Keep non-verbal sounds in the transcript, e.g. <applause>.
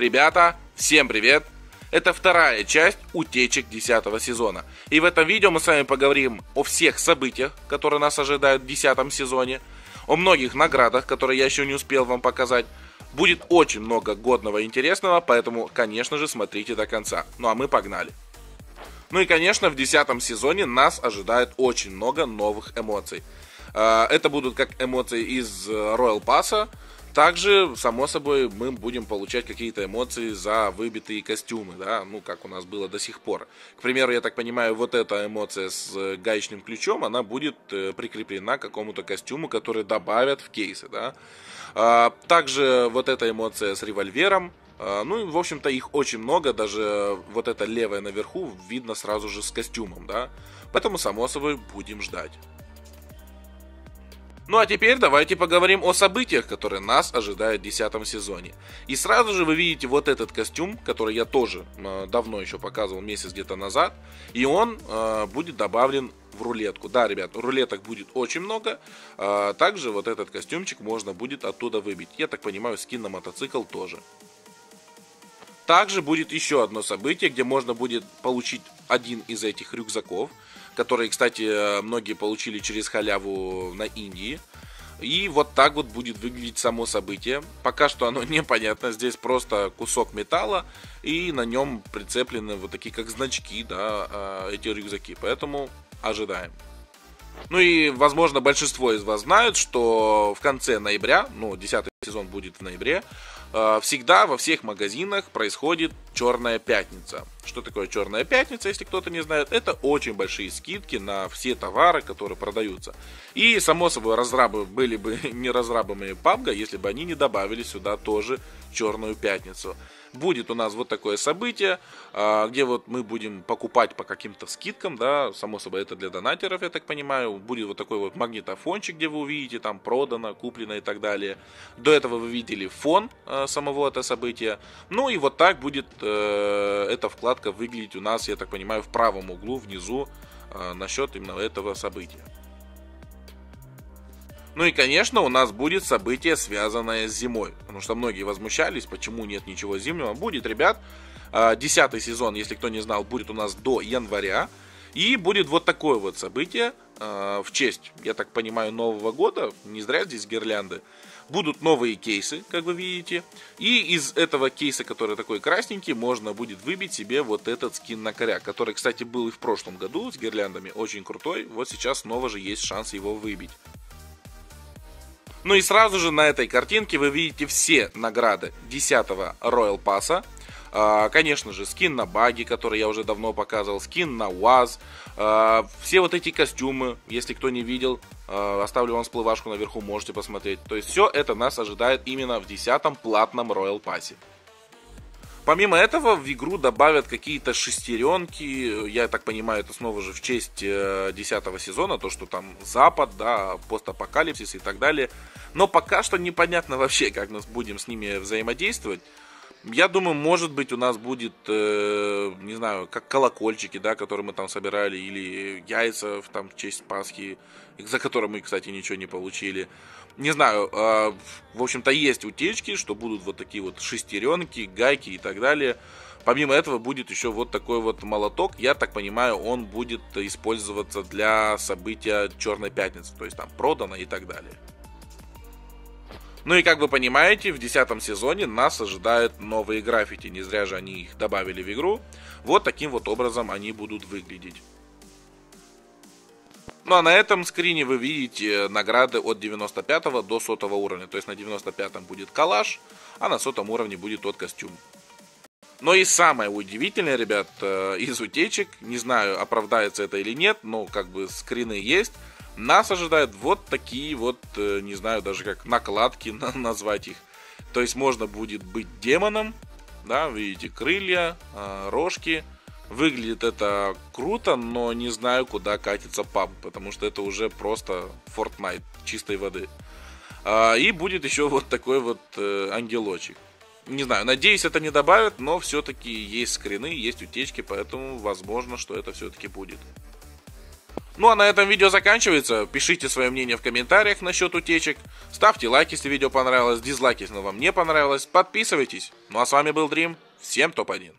Ребята, всем привет! Это вторая часть утечек 10 сезона. И в этом видео мы с вами поговорим о всех событиях, которые нас ожидают в 10 сезоне, о многих наградах, которые я еще не успел вам показать. Будет очень много годного и интересного, поэтому, конечно же, смотрите до конца. Ну а мы погнали. Ну и, конечно, в 10 сезоне нас ожидает очень много новых эмоций. А, это будут как эмоции из э, Royal Pass, также, само собой, мы будем получать какие-то эмоции за выбитые костюмы, да, ну, как у нас было до сих пор. К примеру, я так понимаю, вот эта эмоция с э, гаечным ключом, она будет э, прикреплена к какому-то костюму, который добавят в кейсы, да. А, также вот эта эмоция с револьвером, а, ну, в общем-то, их очень много, даже вот эта левая наверху видно сразу же с костюмом, да. Поэтому, само собой, будем ждать. Ну а теперь давайте поговорим о событиях, которые нас ожидают в 10 сезоне. И сразу же вы видите вот этот костюм, который я тоже э, давно еще показывал, месяц где-то назад. И он э, будет добавлен в рулетку. Да, ребят, рулеток будет очень много. Э, также вот этот костюмчик можно будет оттуда выбить. Я так понимаю, скин на мотоцикл тоже. Также будет еще одно событие, где можно будет получить один из этих рюкзаков которые, кстати, многие получили через халяву на Индии. И вот так вот будет выглядеть само событие. Пока что оно <laughs> непонятно. Здесь просто кусок металла, и на нем прицеплены вот такие как значки, да, а, эти рюкзаки. Поэтому ожидаем. Ну и, возможно, большинство из вас знают, что в конце ноября, ну, 10 сезон будет в ноябре, а, всегда во всех магазинах происходит Черная пятница. Что такое Черная пятница, если кто-то не знает? Это очень большие скидки на все товары, которые продаются. И, само собой, разрабы были бы <laughs> не разрабами PUBG, если бы они не добавили сюда тоже Черную пятницу будет у нас вот такое событие, а, где вот мы будем покупать по каким-то скидкам, да, само собой это для донатеров, я так понимаю, будет вот такой вот магнитофончик, где вы увидите там продано, куплено и так далее. До этого вы видели фон а, самого этого события. Ну и вот так будет э, эта вкладка выглядеть у нас, я так понимаю, в правом углу внизу э, насчет именно этого события. Ну и, конечно, у нас будет событие, связанное с зимой. Потому что многие возмущались, почему нет ничего зимнего. Будет, ребят, десятый сезон, если кто не знал, будет у нас до января. И будет вот такое вот событие а, в честь, я так понимаю, Нового года. Не зря здесь гирлянды. Будут новые кейсы, как вы видите. И из этого кейса, который такой красненький, можно будет выбить себе вот этот скин на коряк, который, кстати, был и в прошлом году с гирляндами. Очень крутой. Вот сейчас снова же есть шанс его выбить. Ну и сразу же на этой картинке вы видите все награды 10 Royal Pass. А, конечно же, скин на баги, который я уже давно показывал, скин на УАЗ, а, все вот эти костюмы, если кто не видел, а, оставлю вам всплывашку наверху, можете посмотреть. То есть все это нас ожидает именно в 10 платном Royal Pass. Помимо этого, в игру добавят какие-то шестеренки. Я так понимаю, это снова же в честь э, 10 сезона, то, что там Запад, да, постапокалипсис и так далее. Но пока что непонятно вообще, как мы будем с ними взаимодействовать. Я думаю, может быть, у нас будет, э, не знаю, как колокольчики, да, которые мы там собирали, или яйца там, в честь Пасхи, за которые мы, кстати, ничего не получили. Не знаю, э, в общем-то, есть утечки, что будут вот такие вот шестеренки, гайки и так далее. Помимо этого будет еще вот такой вот молоток. Я так понимаю, он будет использоваться для события Черной Пятницы, то есть там продано и так далее. Ну и как вы понимаете, в десятом сезоне нас ожидают новые граффити. Не зря же они их добавили в игру. Вот таким вот образом они будут выглядеть. Ну а на этом скрине вы видите награды от 95 до 100 уровня. То есть на 95 будет калаш, а на 100 уровне будет тот костюм. Но и самое удивительное, ребят, э, из утечек, не знаю, оправдается это или нет, но как бы скрины есть, нас ожидают вот такие вот, э, не знаю даже как накладки <laughs> назвать их. То есть можно будет быть демоном, да, видите, крылья, а, рожки. Выглядит это круто, но не знаю, куда катится паб, потому что это уже просто Fortnite чистой воды. А, и будет еще вот такой вот э, ангелочек. Не знаю, надеюсь, это не добавят, но все-таки есть скрины, есть утечки, поэтому возможно, что это все-таки будет. Ну а на этом видео заканчивается. Пишите свое мнение в комментариях насчет утечек. Ставьте лайк, если видео понравилось, дизлайк, если вам не понравилось. Подписывайтесь. Ну а с вами был Дрим. Всем топ-1.